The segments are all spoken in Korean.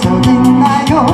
적 있나요?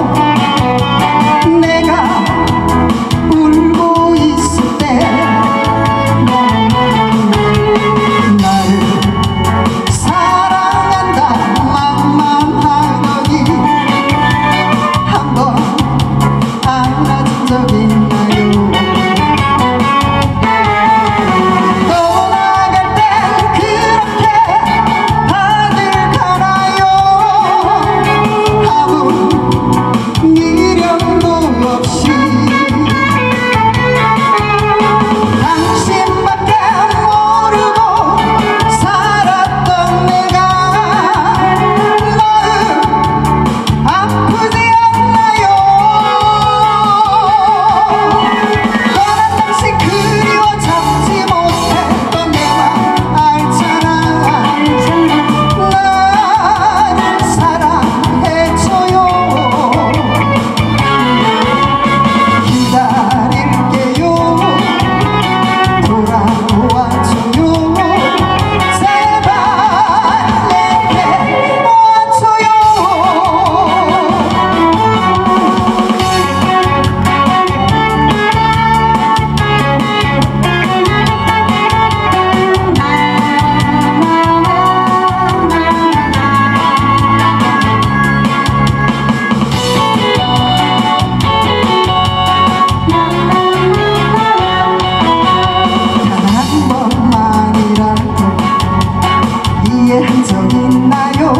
감정 있나요?